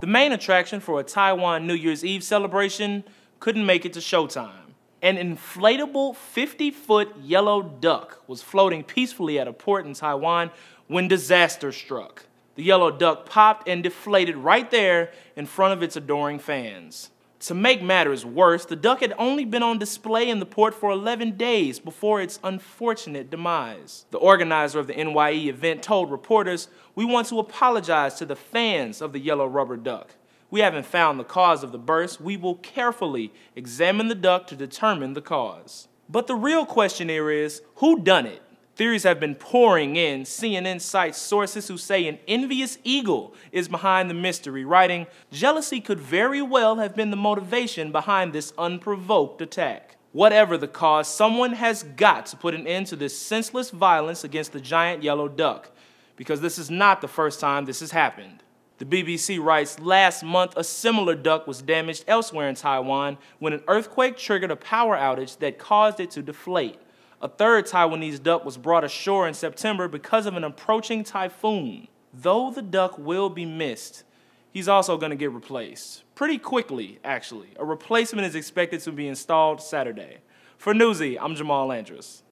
The main attraction for a Taiwan New Year's Eve celebration couldn't make it to showtime. An inflatable 50 foot yellow duck was floating peacefully at a port in Taiwan when disaster struck. The yellow duck popped and deflated right there in front of its adoring fans. To make matters worse, the duck had only been on display in the port for 11 days before its unfortunate demise. The organizer of the NYE event told reporters, We want to apologize to the fans of the yellow rubber duck. We haven't found the cause of the burst. We will carefully examine the duck to determine the cause. But the real question here is, who done it? Theories have been pouring in. CNN cites sources who say an envious eagle is behind the mystery, writing, Jealousy could very well have been the motivation behind this unprovoked attack. Whatever the cause, someone has got to put an end to this senseless violence against the giant yellow duck, because this is not the first time this has happened. The BBC writes, last month a similar duck was damaged elsewhere in Taiwan when an earthquake triggered a power outage that caused it to deflate. A third Taiwanese duck was brought ashore in September because of an approaching typhoon. Though the duck will be missed, he's also going to get replaced. Pretty quickly, actually. A replacement is expected to be installed Saturday. For Newsy, I'm Jamal Andress.